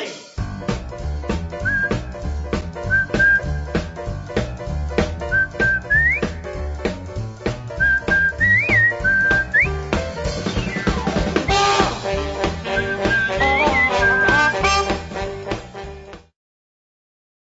Hey!